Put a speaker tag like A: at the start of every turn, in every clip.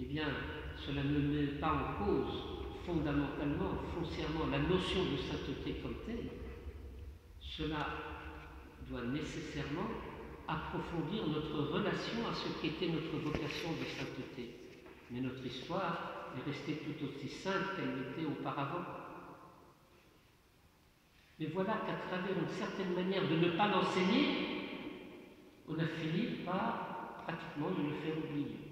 A: eh bien, cela ne met pas en cause fondamentalement, foncièrement, la notion de sainteté comme telle. Cela doit nécessairement approfondir notre relation à ce qu'était notre vocation de sainteté. Mais notre histoire est restée tout aussi sainte qu'elle l'était auparavant. Mais voilà qu'à travers une certaine manière de ne pas l'enseigner, on a fini par pratiquement de le faire oublier.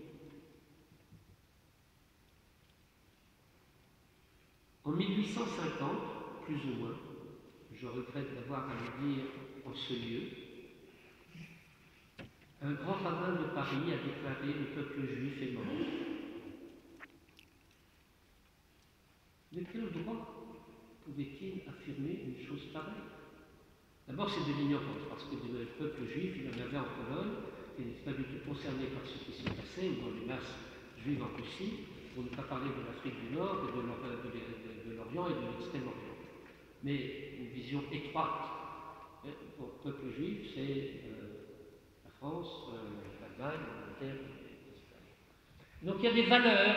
A: 1850, plus ou moins, je regrette d'avoir à le dire en ce lieu, un grand rabbin de Paris a déclaré le peuple juif est mort. De quel droit pouvait-il affirmer une chose pareille? D'abord, c'est de l'ignorance, parce que le peuple juif, il en avait en Pologne, il n'était pas du tout concerné par ce qui se passait, ou dans les masses juives en Russie, pour ne pas parler de l'Afrique du Nord, et de l'Orient et de l'Extrême-Orient. Mais une vision étroite hein, pour le peuple juif, c'est euh, la France, euh, l'Allemagne, l'Angleterre, etc. Donc il y a des valeurs,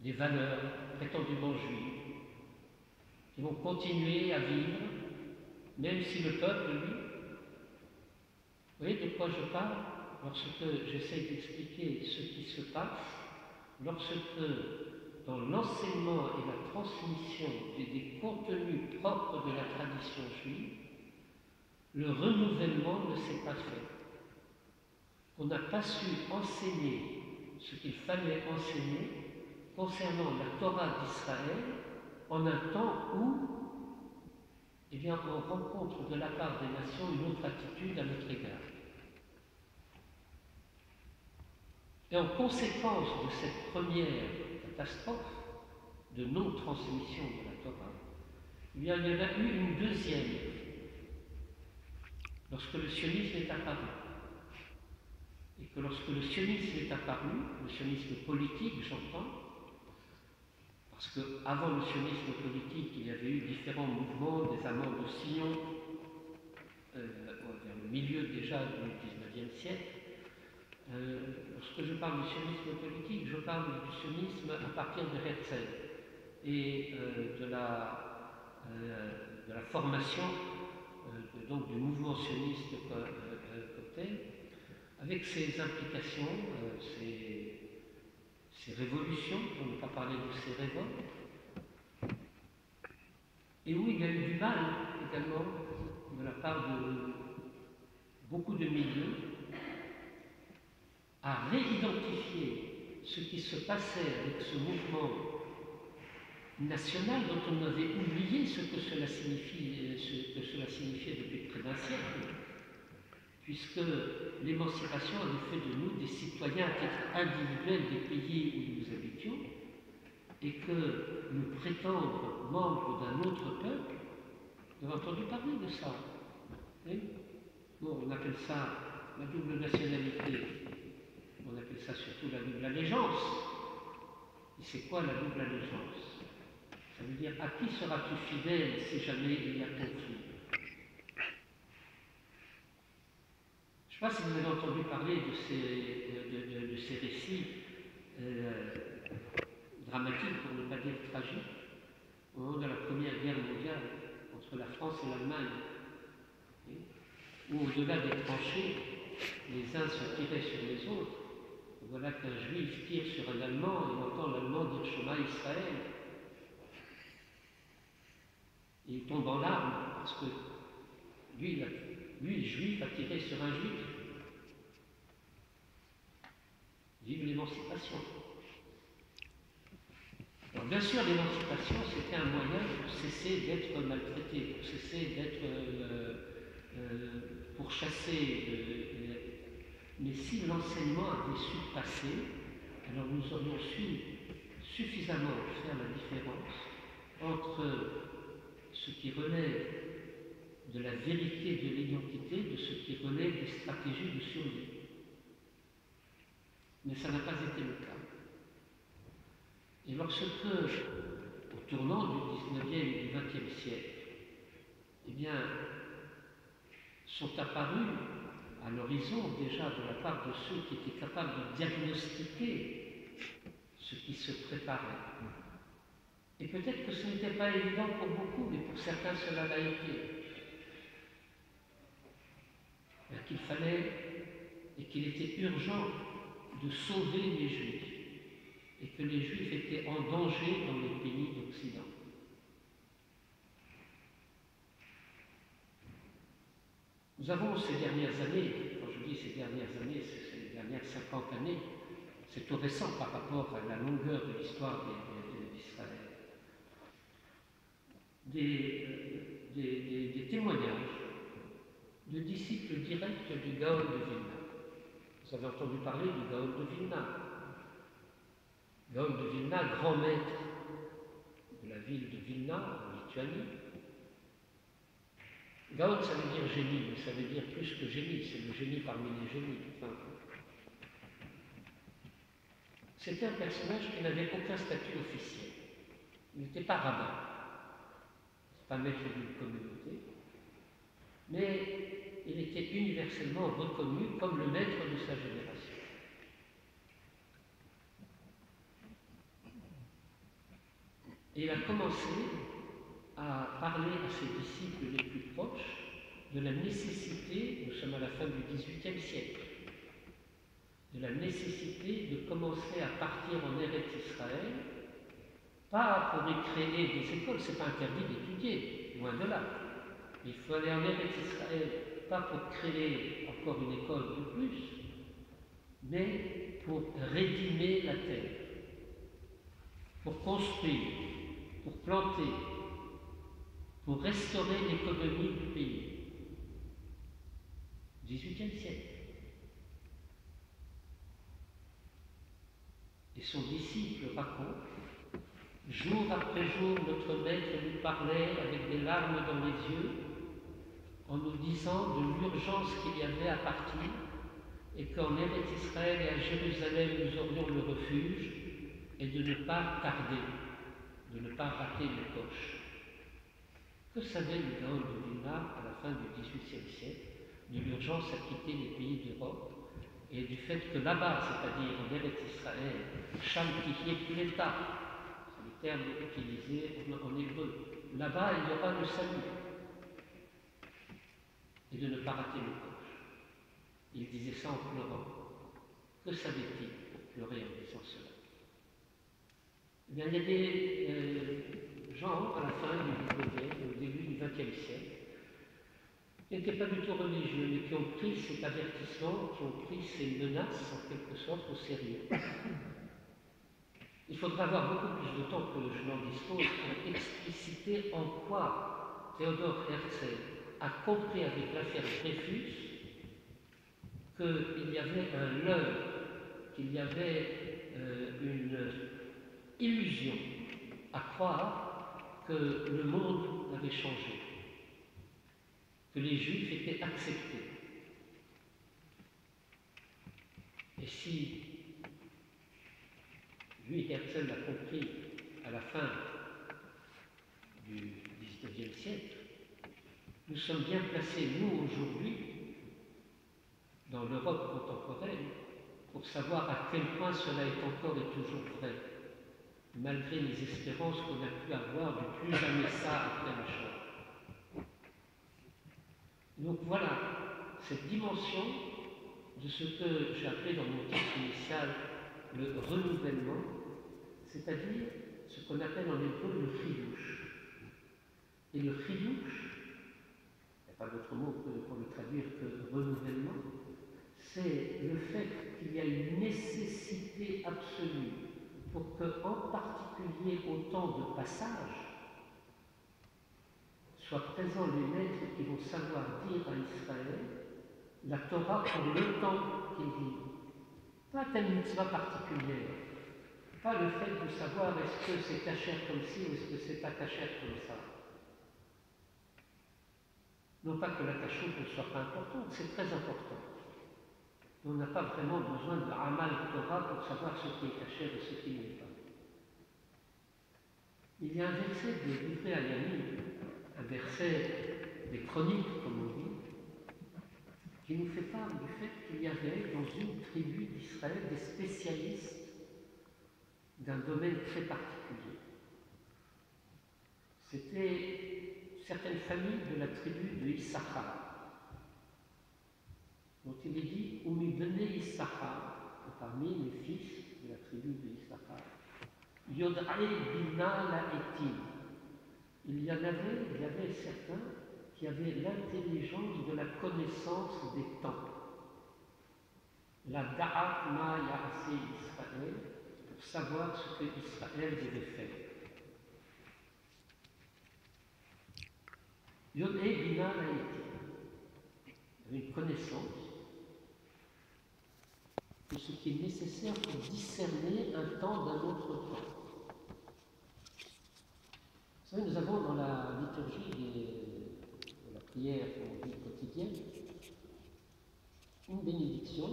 A: des valeurs prétendument juives, qui vont continuer à vivre, même si le peuple, lui, vous voyez de quoi je parle? Lorsque j'essaie d'expliquer ce qui se passe, lorsque dans l'enseignement et la transmission des, contenus propres de la tradition juive, le renouvellement ne s'est pas fait. On n'a pas su enseigner ce qu'il fallait enseigner concernant la Torah d'Israël en un temps où eh bien, on rencontre de la part des nations une autre attitude à notre égard. Et en conséquence de cette première catastrophe de non-transmission de la Torah, il y en a eu une deuxième lorsque le sionisme est apparu. Et que lorsque le sionisme est apparu, le sionisme politique, j'entends, parce qu'avant le sionisme politique, il y avait eu différents mouvements, des amants de Sion, euh, vers le milieu déjà du XIXe siècle. Euh, lorsque je parle du sionisme politique, je parle du sionisme à partir de Herzl et euh, de, la, de, la, formation donc, du mouvement sioniste côté, avec ses implications, ses ces révolutions, pour ne pas parler de ces révoltes, et où il y a eu du mal également de la part de beaucoup de milieux à réidentifier ce qui se passait avec ce mouvement national dont on avait oublié ce que cela, signifie, cela signifiait depuis près d'un siècle puisque l'émancipation avait fait de nous des citoyens à titre individuel des pays où nous habitions, et que nous prétendre membres d'un autre peuple, vous avez entendu parler de ça. bon, on appelle ça la double nationalité, on appelle ça surtout la double allégeance. Et c'est quoi la double allégeance? Ça veut dire à qui seras-tu fidèle si jamais il y a conflit? Je ne sais pas si vous avez entendu parler de ces, récits euh, dramatiques, pour ne pas dire tragiques, au moment de la Première Guerre mondiale entre la France et l'Allemagne, où au-delà des tranchées, les uns se tiraient sur les autres. Voilà qu'un juif tire sur un Allemand et entend l'Allemand dire Shema Israël. il tombe en larmes parce que lui, juif, a tiré sur un juif. Vive l'émancipation. Alors bien sûr, l'émancipation, c'était un moyen pour cesser d'être maltraité, pour cesser d'être euh, euh, pourchassé. Euh, mais si l'enseignement avait su passer, alors nous aurions su suffisamment faire la différence entre ce qui relève de la vérité de l'identité de ce qui relève des stratégies de survie. Mais ça n'a pas été le cas. Et lorsque, au tournant du 19e et du 20e siècle, eh bien, sont apparus à l'horizon déjà de la part de ceux qui étaient capables de diagnostiquer ce qui se préparait. Et peut-être que ce n'était pas évident pour beaucoup, mais pour certains cela l'a été. Qu'il fallait et qu'il était urgent de sauver les Juifs et que les Juifs étaient en danger dans les pays d'Occident. Nous avons ces dernières années, quand je dis ces dernières années, c'est ces dernières 50 années, c'est tout récent par rapport à la longueur de l'histoire d'Israël, des, euh, des, des, des, témoignages de disciples directs du Gaon de Vilna. Vous avez entendu parler du Gaon de Vilna. Gaon de Vilna, grand maître de la ville de Vilna, en Lituanie, Gaon, ça veut dire génie, mais ça veut dire plus que génie, c'est le génie parmi les génies. Enfin, C'était un personnage qui n'avait aucun statut officiel. Il n'était pas rabbin, pas maître d'une communauté, mais il était universellement reconnu comme le maître de sa génération. Et il a commencé à parler à ses disciples les plus proches de la nécessité, nous sommes à la fin du XVIIIe siècle, de la nécessité de commencer à partir en Eretz Israël, pas pour y créer des écoles, c'est pas interdit d'étudier, loin de là. Il faut aller en Eretz Israël, pas pour créer encore une école de plus, mais pour rédimer la terre, pour construire, pour planter, pour restaurer l'économie du pays. 18e siècle. Et son disciple raconte, jour après jour, notre maître nous parlait avec des larmes dans les yeux, en nous disant de l'urgence qu'il y avait à partir, et qu'en Eretz Israël et à Jérusalem nous aurions le refuge, et de ne pas tarder, de ne pas rater le coche. Que savait le Gaon de Vilna à la fin du XVIIIe siècle de l'urgence à quitter les pays d'Europe et du fait que là-bas, c'est-à-dire en Eretz Israël, Sham Pleta, c'est le terme utilisé en hébreu, là-bas il y aura le salut et de ne pas rater le coche. Il disait ça en pleurant. Que savait-il pour pleurer en disant cela? Eh il y a des euh, gens à la fin du XIXe, au début du XXe siècle, qui n'étaient pas du tout religieux, mais qui ont pris cet avertissement, qui ont pris ces menaces en quelque sorte au sérieux. Il faudra avoir beaucoup plus de temps que je n'en dispose pour expliciter en quoi Théodore Herzl a compris avec l'affaire Dreyfus qu'il y avait un leurre, qu'il y avait euh, une illusion à croire que le monde avait changé, que les Juifs étaient acceptés. Et si lui, Herzl, l'a compris à la fin du XIXe siècle, nous sommes bien placés, nous, aujourd'hui, dans l'Europe contemporaine, pour savoir à quel point cela est encore et toujours vrai, malgré les espérances qu'on a pu avoir du plus jamais ça après la chose. Donc voilà, cette dimension de ce que j'ai appelé dans mon titre initial le renouvellement, c'est-à-dire ce qu'on appelle en hébreu le chidouche. Et le chidouche, pas d'autre mot pour le traduire que renouvellement, c'est le fait qu'il y a une nécessité absolue pour que, en particulier au temps de passage, soient présents les maîtres qui vont savoir dire à Israël la Torah pour le temps qu'ils vivent. Pas telle mitzvah particulière, pas le fait de savoir est-ce que c'est cachère comme ci ou est-ce que c'est pas cachère comme ça. Non pas que la cachoute ne soit pas importante, c'est très important. On n'a pas vraiment besoin de Amal Torah pour savoir ce qui est caché et ce qui n'est pas. Il y a un verset de livré à un verset des chroniques, comme on dit, qui nous fait part du fait qu'il y avait dans une tribu d'Israël des spécialistes d'un domaine très particulier. C'était certaines familles de la tribu de Issachar, dont il est dit Oumi Bene Issachar, parmi les fils de la tribu de Issachar, Yod'ae Bina la Etim. Il y en avait, il y avait certains qui avaient l'intelligence de la connaissance des temps. La Da'at Ma Ya'ase Israël, pour savoir ce que Israël devait faire. Yod'e Bina la Etim. Une connaissance de ce qui est nécessaire pour discerner un temps d'un autre temps. Vous savez, nous avons dans la liturgie des, de la prière quotidienne une bénédiction,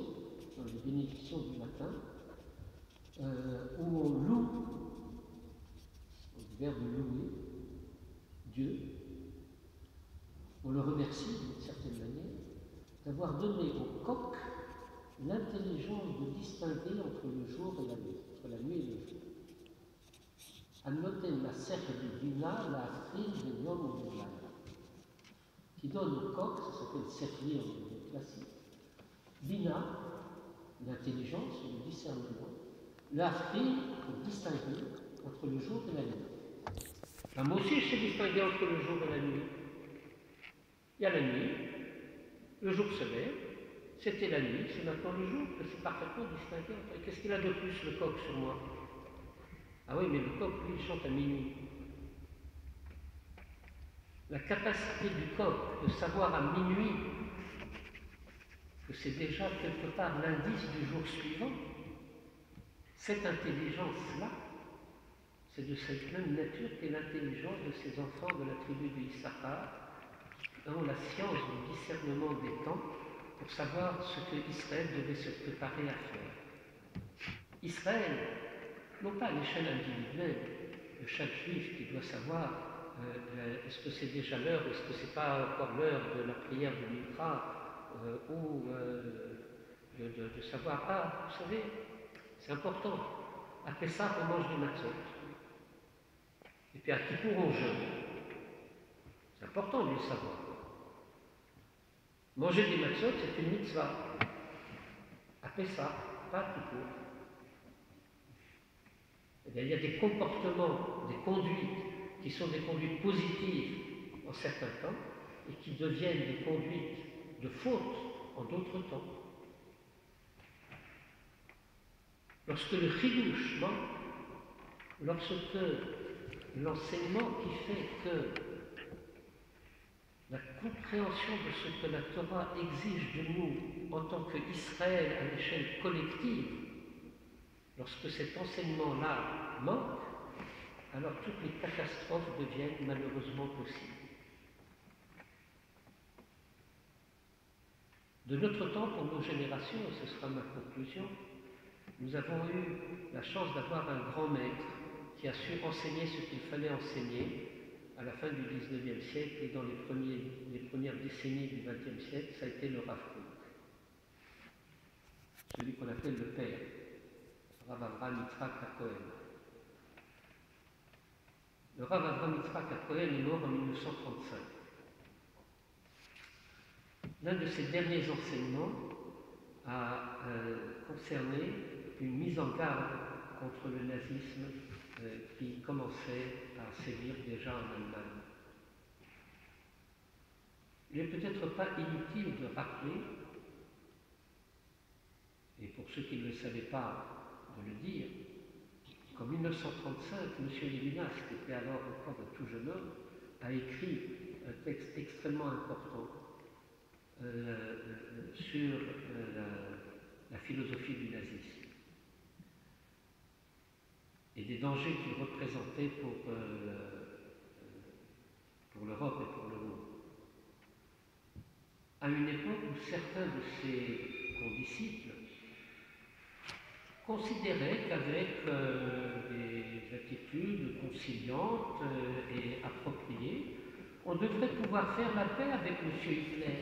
A: dans les bénédictions du matin, euh, où on loue, le verbe louer, Dieu, on le remercie d'une certaine manière d'avoir donné au coq l'intelligence de distinguer entre le jour et la nuit, entre la nuit et le jour. Annoten la serre de Bina, la frise de l'homme de qui donne au coq, ça s'appelle servir en classique, Bina, l'intelligence, le discernement, la frise pour distinguer entre le jour et la nuit. Enfin, moi aussi, je distinguer entre le jour et la nuit. Il y a la nuit, le jour se lève, c'était la nuit, c'est maintenant le jour, je suis parfaitement distingué. Qu'est-ce qu'il a de plus, le coq, sur moi? Ah oui, mais le coq, lui, il chante à minuit. La capacité du coq de savoir à minuit que c'est déjà quelque part l'indice du jour suivant, cette intelligence-là, c'est de cette même nature qu'est l'intelligence de ces enfants de la tribu de Issachar, qui la science du discernement des temps pour savoir ce que Israël devait se préparer à faire. Israël, non pas à l'échelle individuelle de chaque juif qui doit savoir euh, est-ce que c'est déjà l'heure, est-ce que c'est pas encore l'heure de la prière de Mitra, euh, ou euh, de, savoir, ah, vous savez, c'est important, après ça, on mange des matzot. Et puis à Kippour, on jeûne? C'est important de le savoir. Manger des matzot, c'est une mitzvah. Après ça, pas tout court. Il y a des comportements, des conduites qui sont des conduites positives en certains temps et qui deviennent des conduites de faute en d'autres temps. Lorsque le chidouche manque, lorsque l'enseignement qui fait que la compréhension de ce que la Torah exige de nous en tant qu'Israël à l'échelle collective, lorsque cet enseignement-là manque, alors toutes les catastrophes deviennent malheureusement possibles. De notre temps, pour nos générations, et ce sera ma conclusion, nous avons eu la chance d'avoir un grand maître qui a su enseigner ce qu'il fallait enseigner à la fin du XIXe siècle et dans les, premières décennies du XXe siècle, ça a été le Rav celui qu'on appelle le père, Rav Avraham Yitzhak Cohen. Le Rav Avraham Yitzhak est mort en 1935. L'un de ses derniers enseignements a euh, concerné une mise en garde contre le nazisme euh, qui commençait à sévir déjà en Allemagne. Il n'est peut-être pas inutile de rappeler, et pour ceux qui ne le savaient pas, de le dire, qu'en 1935, M. Lévinas, qui était alors encore un tout jeune homme, a écrit un texte extrêmement important euh, euh, sur euh, la philosophie du nazisme et des dangers qu'il représentait pour, euh, pour l'Europe et pour le monde. À une époque où certains de ses condisciples considéraient qu'avec euh, des attitudes conciliantes euh, et appropriées, on devrait pouvoir faire la paix avec M. Hitler.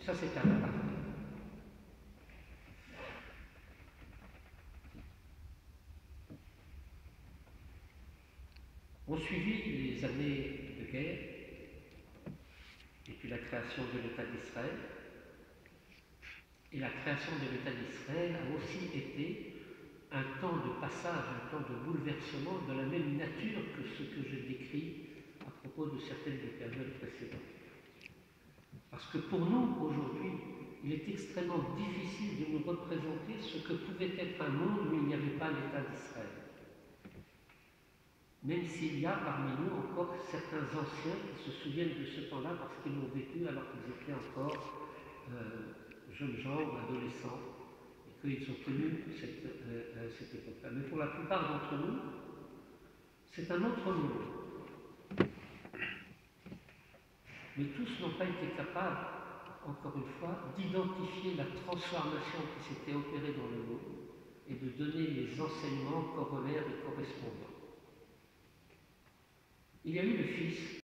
A: Ça, c'est un aparté. On suivit années de guerre et puis la création de l'État d'Israël. Et la création de l'État d'Israël a aussi été un temps de passage, un temps de bouleversement de la même nature que ce que je décris à propos de certaines des périodes précédentes. Parce que pour nous, aujourd'hui, il est extrêmement difficile de nous représenter ce que pouvait être un monde où il n'y avait pas l'État d'Israël même s'il y a parmi nous encore certains anciens qui se souviennent de ce temps-là parce qu'ils l'ont vécu alors qu'ils étaient encore euh, jeunes gens ou adolescents et qu'ils ont connu euh, euh, cette époque-là. Mais pour la plupart d'entre nous, c'est un autre monde. Mais tous n'ont pas été capables, encore une fois, d'identifier la transformation qui s'était opérée dans le monde et de donner les enseignements corollaires et correspondants. Il y a eu le Fils